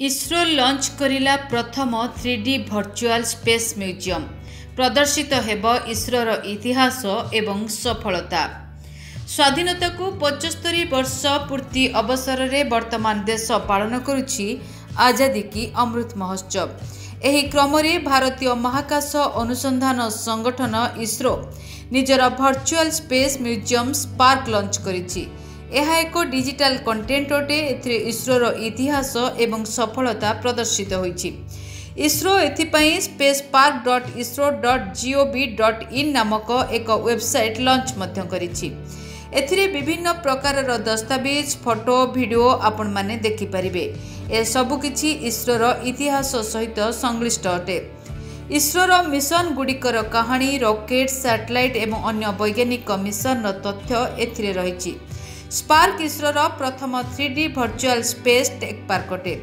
ISRO launch କରିଲା ପ୍ରଥମ three D virtual space museum. ପ୍ରଦର୍ଶିତ ହେବ ଇସ୍ରୋର ଇତିହାସ ଏବଂ ସଫଳତା। ସ୍ୱାଧୀନତାକୁ ପଞ୍ଚସ୍ତରୀ ବର୍ଷ ପୂର୍ତ୍ତି ଅବସରରେ ବର୍ତ୍ତମାନ ଦେଶ ପାଳନ କରୁଛି ଆଜାଦି କି ଅମୃତ ମହୋତ୍ସବ। ଏହି କ୍ରମରେ ଭାରତୀୟ ମହାକାଶ ଅନୁସନ୍ଧାନ ସଂଗଠନ ଇସ୍ରୋ ନିଜର virtual space museum Spark launch କରିଛି। ଏହା ଏକ ଡିଜିଟାଲ କଣ୍ଟେଣ୍ଟ ଅଟେ। ଏଥିରେ ଇସ୍ରୋର ଇତିହାସ ଏବଂ ସଫଳତା ପ୍ରଦର୍ଶିତ ହୋଇଛି। ଇସ୍ରୋ ଏଥିପାଇଁ space park dot ISRO dot GOV dot in ନାମକ ଏକ ୱେବସାଇଟ୍ ଲଞ୍ଚ ମଧ୍ୟ କରିଛି। ଏଥିରେ ବିଭିନ୍ନ ପ୍ରକାରର ଦସ୍ତାବିଜ ଫଟୋ ଭିଡ଼ିଓ ଆପଣମାନେ ଦେଖିପାରିବେ। ଏସବୁ କିଛି ଇସ୍ରୋର ଇତିହାସ ସହିତ ସଂଶ୍ଳିଷ୍ଟ ଅଟେ। ଇସ୍ରୋର ମିଶନ ଗୁଡ଼ିକର କାହାଣୀ ରକେଟ୍ ସ୍ୟାଟେଲାଇଟ୍ ଏବଂ ଅନ୍ୟ ବୈଜ୍ଞାନିକ ମିଶନର ତଥ୍ୟ ଏଥିରେ ରହିଛି। ସ୍ପାର୍କ ଇସ୍ରୋର ପ୍ରଥମ three D virtual space tech park ଅଟେ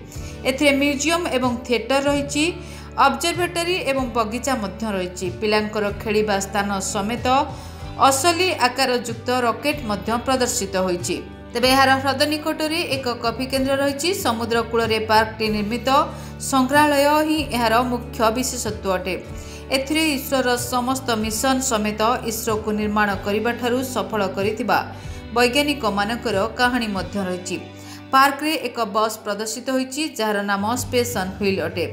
ଏଥିରେ ମ୍ୟୁଜିୟମ୍ ଏବଂ ଥିଏଟର ରହିଛି ଅବଜରଭେଟରୀ ଏବଂ ବଗିଚା ମଧ୍ୟ ରହିଛି। ପିଲାଙ୍କର ଖେଳିବା ସ୍ଥାନ ସମେତ ଅସଲି ଆକାରଯୁକ୍ତ ରକେଟ୍ ମଧ୍ୟ ପ୍ରଦର୍ଶିତ ହୋଇଛି। ତେବେ ଏହାର ହ୍ରଦ ନିକଟରେ ଏକ କଫି କେନ୍ଦ୍ର ରହିଛି। ସମୁଦ୍ର କୂଳରେ ପାର୍କଟି ନିର୍ମିତ ସଂଗ୍ରହାଳୟ ହିଁ ଏହାର ମୁଖ୍ୟ ବିଶେଷତ୍ୱ ଅଟେ। ଏଥିରେ ଇସ୍ରୋର ସମସ୍ତ ମିଶନ ସମେତ ଇସ୍ରୋକୁ ନିର୍ମାଣ କରିବାଠାରୁ ସଫଳ କରିଥିବା ବୈଜ୍ଞାନିକମାନଙ୍କର କାହାଣୀ ମଧ୍ୟ ରହିଛି। ପାର୍କରେ ଏକ ବସ୍ ପ୍ରଦର୍ଶିତ ହୋଇଛି ଯାହାର ନାମ ସ୍ପେସନ୍ ହ୍ୱିଲ୍ ଅଟେ।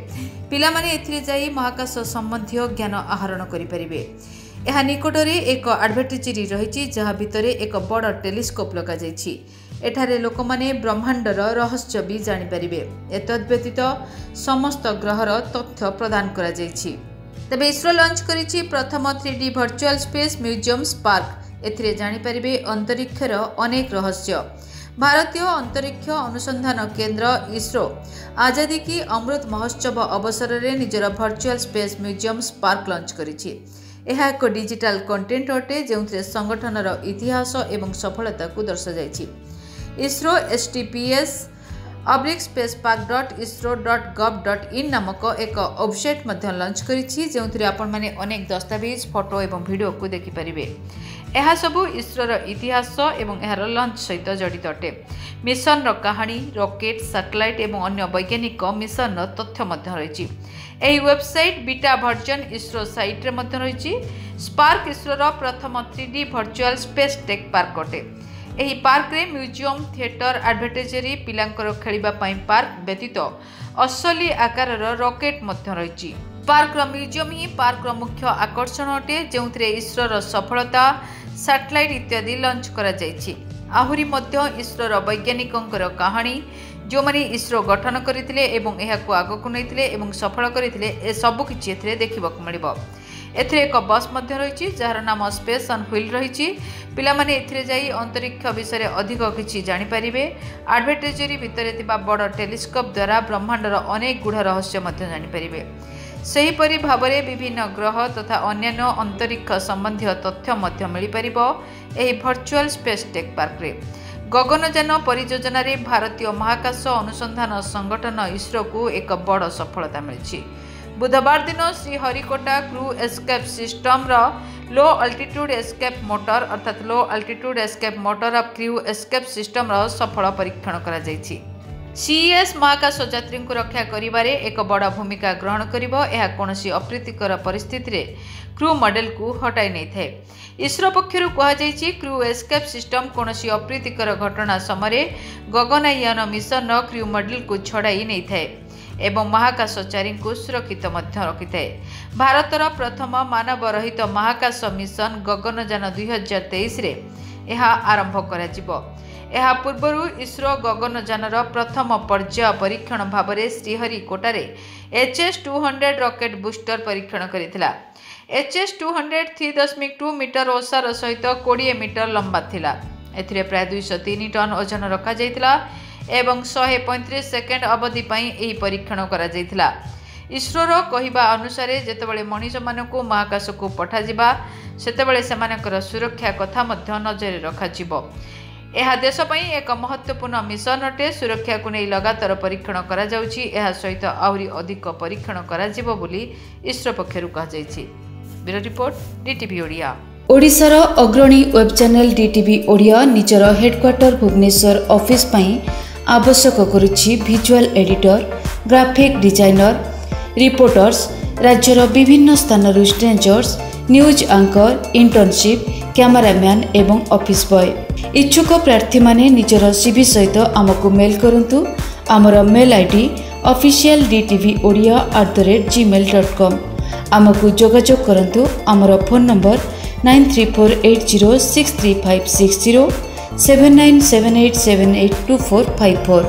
ପିଲାମାନେ ଏଥିରେ ଯାଇ ମହାକାଶ ସମ୍ବନ୍ଧୀୟ ଜ୍ଞାନ ଆହରଣ କରିପାରିବେ। ଏହା ନିକଟରେ ଏକ ଆଡଭର୍ଟାଇଜରୀ ରହିଛି ଯାହା ଭିତରେ ଏକ ବଡ଼ ଟେଲିସ୍କୋପ୍ ଲଗାଯାଇଛି। ଏଠାରେ ଲୋକମାନେ ବ୍ରହ୍ମାଣ୍ଡର ରହସ୍ୟ ବି ଜାଣିପାରିବେ। ଏତଦ୍ବ୍ୟତୀତ ସମସ୍ତ ଗ୍ରହର ତଥ୍ୟ ପ୍ରଦାନ କରାଯାଇଛି। ତେବେ ଇସ୍ରୋ ଲଞ୍ଚ କରିଛି ପ୍ରଥମ three D virtual space museum Spark ଏଥିରେ ଜାଣିପାରିବେ ଅନ୍ତରିକ୍ଷର ଅନେକ ରହସ୍ୟ ଭାରତୀୟ ଅନ୍ତରିକ୍ଷ ଅନୁସନ୍ଧାନ କେନ୍ଦ୍ର ଇସ୍ରୋ ଆଜାଦି କି ଅମୃତ ମହୋତ୍ସବ ଅବସରରେ ନିଜର virtual space museum Spark launch କରିଛି ଏହା ଏକ ଡିଜିଟାଲ କଣ୍ଟେଣ୍ଟ ଅଟେ ଯେଉଁଥିରେ ସଂଗଠନର ଇତିହାସ ଏବଂ ସଫଳତାକୁ ଦର୍ଶାଯାଇଛି। ISRO S T P S ଅବ୍ରିକ୍ space park dot ISRO dot gov dot in ନାମକ ଏକ ୱେବସାଇଟ୍ ମଧ୍ୟ ଲଞ୍ଚ କରିଛି ଯେଉଁଥିରେ ଆପଣମାନେ ଅନେକ ଦସ୍ତାବିଜ ଫଟୋ ଏବଂ ଭିଡ଼ିଓକୁ ଦେଖିପାରିବେ। ଏହାସବୁ ଇସ୍ରୋର ଇତିହାସ ଏବଂ ଏହାର ଲଞ୍ଚ ସହିତ ଜଡ଼ିତ ଅଟେ। ମିଶନର କାହାଣୀ ରକେଟ୍ ସାଟେଲାଇଟ୍ ଏବଂ ଅନ୍ୟ ବୈଜ୍ଞାନିକ ମିଶନର ତଥ୍ୟ ମଧ୍ୟ ରହିଛି। ଏହି ୱେବସାଇଟ୍ ବିଟା ଭର୍ଜନ ଇସ୍ରୋ ସାଇଟ୍ରେ ମଧ୍ୟ ରହିଛି। ସ୍ପାର୍କ ଇସ୍ରୋର ପ୍ରଥମ three D virtual space tech park ଅଟେ। ଏହି ପାର୍କରେ ମ୍ୟୁଜିୟମ୍ ଥିଏଟର ଆଡଭର୍ଟାଇଜରୀ ପିଲାଙ୍କର ଖେଳିବା ପାଇଁ ପାର୍କ ବ୍ୟତୀତ ଅସଲି ଆକାରର ରକେଟ୍ ମଧ୍ୟ ରହିଛି। ପାର୍କର ମ୍ୟୁଜିୟମ୍ ହିଁ ପାର୍କର ମୁଖ୍ୟ ଆକର୍ଷଣ ଅଟେ ଯେଉଁଥିରେ ଇସ୍ରୋର ସଫଳତା ସାଟେଲାଇଟ୍ ଇତ୍ୟାଦି ଲଞ୍ଚ କରାଯାଇଛି। ଆହୁରି ମଧ୍ୟ ଇସ୍ରୋର ବୈଜ୍ଞାନିକଙ୍କର କାହାଣୀ ଯେଉଁମାନେ ଇସ୍ରୋ ଗଠନ କରିଥିଲେ ଏବଂ ଏହାକୁ ଆଗକୁ ନେଇଥିଲେ ଏବଂ ସଫଳ କରିଥିଲେ ଏସବୁ କିଛି ଏଥିରେ ଦେଖିବାକୁ ମିଳିବ। ଏଥିରେ ଏକ ବସ୍ ମଧ୍ୟ ରହିଛି ଯାହାର ନାମ ସ୍ପେସ୍ ଅନ୍ ହ୍ୱିଲ୍ ରହିଛି। ପିଲାମାନେ ଏଥିରେ ଯାଇ ଅନ୍ତରିକ୍ଷ ବିଷୟରେ ଅଧିକ କିଛି ଜାଣିପାରିବେ। ଆଡଭର୍ଟାଇଜରୀ ଭିତରେ ଥିବା ବଡ଼ ଟେଲିସ୍କୋପ୍ ଦ୍ୱାରା ବ୍ରହ୍ମାଣ୍ଡର ଅନେକ ଗୁଢ଼ ରହସ୍ୟ ମଧ୍ୟ ଜାଣିପାରିବେ। ସେହିପରି ଭାବରେ ବିଭିନ୍ନ ଗ୍ରହ ତଥା ଅନ୍ୟାନ୍ୟ ଅନ୍ତରିକ୍ଷ ସମ୍ବନ୍ଧୀୟ ତଥ୍ୟ ମଧ୍ୟ ମିଳିପାରିବ ଏହି ଭର୍ଚୁଆଲ ସ୍ପେସ୍ ଟେକ୍ ପାର୍କରେ ଗଗନଯାନ ପରିଯୋଜନାରେ ଭାରତୀୟ ମହାକାଶ ଅନୁସନ୍ଧାନ ସଂଗଠନ ଇସ୍ରୋକୁ ଏକ ବଡ଼ ସଫଳତା ମିଳିଛି। ବୁଧବାର ଦିନ ଶ୍ରୀହରିକୋଟା କ୍ରୁ ଏସ୍କେପ୍ ସିଷ୍ଟମର ଲୋ ଅଲ୍ଟିଟ୍ୟୁଡ୍ ଏସ୍କେପ୍ ମୋଟର ଅର୍ଥାତ୍ low altitude escape motor of crew escape ସିଷ୍ଟମର ସଫଳ ପରୀକ୍ଷଣ କରାଯାଇଛି। ସିଇଏସ୍ ମହାକାଶ ଯାତ୍ରୀଙ୍କୁ ରକ୍ଷା କରିବାରେ ଏକ ବଡ଼ ଭୂମିକା ଗ୍ରହଣ କରିବ ଏହା କୌଣସି ଅପ୍ରୀତିକର ପରିସ୍ଥିତିରେ କ୍ରୁ ମଡେଲକୁ ହଟାଇ ନେଇଥାଏ। ଇସ୍ରୋ ପକ୍ଷରୁ କୁହାଯାଇଛି କ୍ରୁ ଏସ୍କେପ୍ ସିଷ୍ଟମ କୌଣସି ଅପ୍ରୀତିକର ଘଟଣା ସମୟରେ ଗଗନାୟନ ମିଶନର କ୍ରୁ ମଡେଲକୁ ଛଡ଼ାଇ ନେଇଥାଏ ଏବଂ ମହାକାଶଚାରୀଙ୍କୁ ସୁରକ୍ଷିତ ମଧ୍ୟ ରଖିଥାଏ। ଭାରତର ପ୍ରଥମ ମାନବ ରହିତ ମହାକାଶ ମିଶନ ଗଗନଯାନ ଦୁଇହଜାର ତେଇଶରେ ଏହା ଆରମ୍ଭ କରାଯିବ। ଏହା ପୂର୍ବରୁ ଇସ୍ରୋ ଗଗନଯାନର ପ୍ରଥମ ପର୍ଯ୍ୟାୟ ପରୀକ୍ଷଣ ଭାବରେ ଶ୍ରୀହରିକୋଟାରେ H S two hundred rocket booster ପରୀକ୍ଷଣ କରିଥିଲା। H S two hundred three ଦଶମିକ ଟୁ ମିଟର ଓସାର ସହିତ କୋଡ଼ିଏ ମିଟର ଲମ୍ବା ଥିଲା। ଏଥିରେ ପ୍ରାୟ ଦୁଇଶହ ତିନି ଟନ୍ ଓଜନ ରଖାଯାଇଥିଲା ଏବଂ ଶହେ ପଇଁତିରିଶ ସେକେଣ୍ଡ ଅବଧି ପାଇଁ ଏହି ପରୀକ୍ଷଣ କରାଯାଇଥିଲା। ଇସ୍ରୋର କହିବା ଅନୁସାରେ ଯେତେବେଳେ ମଣିଷମାନଙ୍କୁ ମହାକାଶକୁ ପଠାଯିବା ସେତେବେଳେ ସେମାନଙ୍କର ସୁରକ୍ଷା କଥା ମଧ୍ୟ ନଜରରେ ରଖାଯିବ। ଏହା ଦେଶ ପାଇଁ ଏକ ମହତ୍ତ୍ୱପୂର୍ଣ୍ଣ ମିଶନ ଅଟେ। ସୁରକ୍ଷାକୁ ନେଇ ଲଗାତାର ପରୀକ୍ଷଣ କରାଯାଉଛି। ଏହା ସହିତ ଆହୁରି ଅଧିକ ପରୀକ୍ଷଣ କରାଯିବ ବୋଲି ଇସ୍ରୋ ପକ୍ଷରୁ କୁହାଯାଇଛି। ଓଡ଼ିଶାର ଅଗ୍ରଣୀ ୱେବ୍ ଚ୍ୟାନେଲ୍ ଡିଟିଭି ଓଡ଼ିଆ ନିଜର ହେଡ୍କ୍ୱାର୍ଟର ଭୁବନେଶ୍ୱର ଅଫିସ୍ ପାଇଁ ଆବଶ୍ୟକ କରୁଛି visual editor graphic designer reporters ରାଜ୍ୟର ବିଭିନ୍ନ ସ୍ଥାନରୁ stringers news anchor internship cameraman ଏବଂ ଅଫିସ୍ ବୟ ଇଚ୍ଛୁକ ପ୍ରାର୍ଥୀମାନେ ନିଜର ସିଭି ସହିତ ଆମକୁ ମେଲ୍ କରନ୍ତୁ ଆମର mail I D official D TV Odia at the rate gmail dot com ଆମକୁ ଯୋଗାଯୋଗ କରନ୍ତୁ ଆମର phone number nine three four eight zero six three five six zero seven nine seven eight seven eight two four five four